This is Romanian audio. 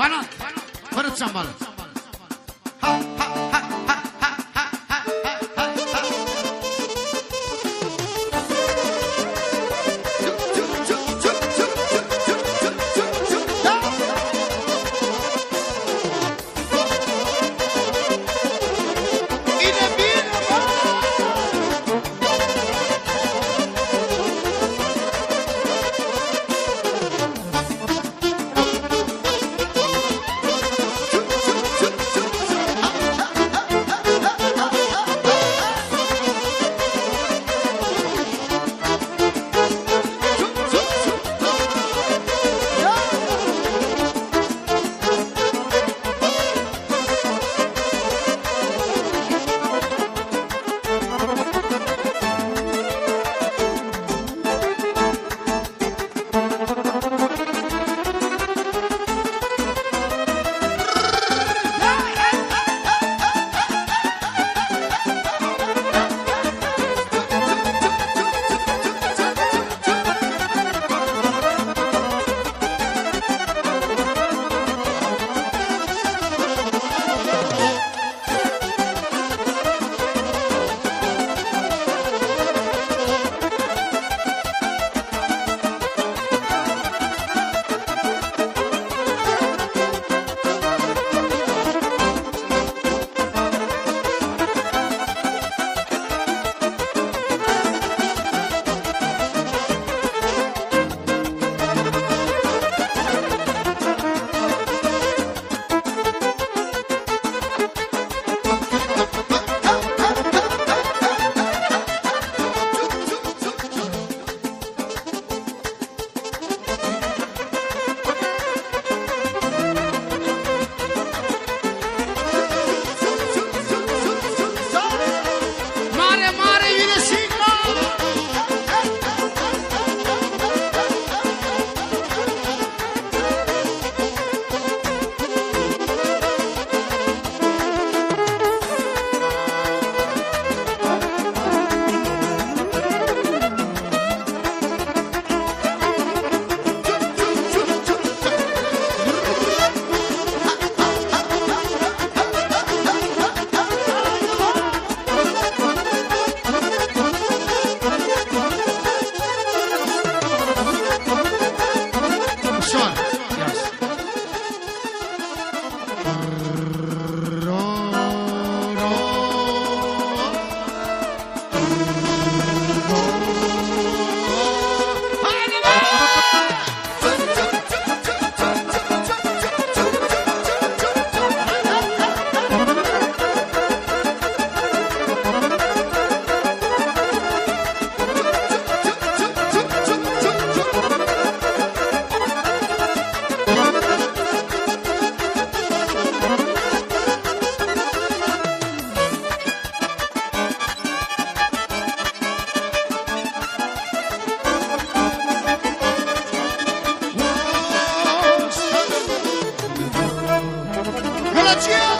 Fanat, fără țambală. Ha! you.